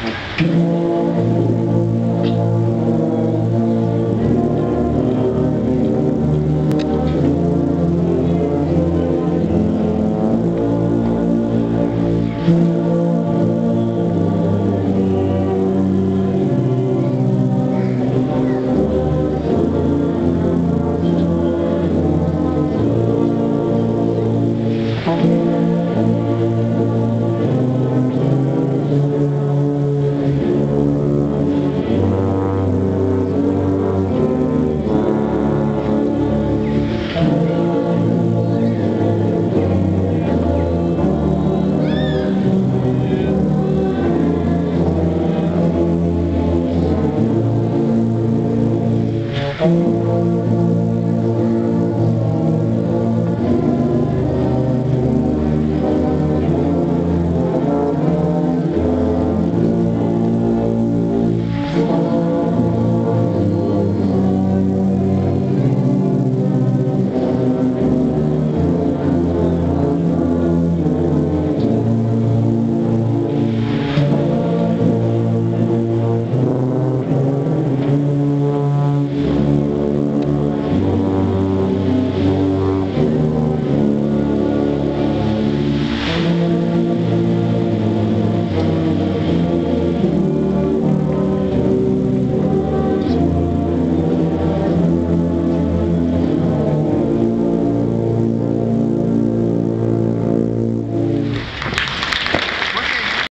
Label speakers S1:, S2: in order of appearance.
S1: Thank い。